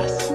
Yes.